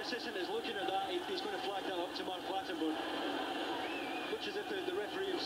assistant is looking at that. He's going to flag that up to Mark Clattenburg. which is if the, the referee himself.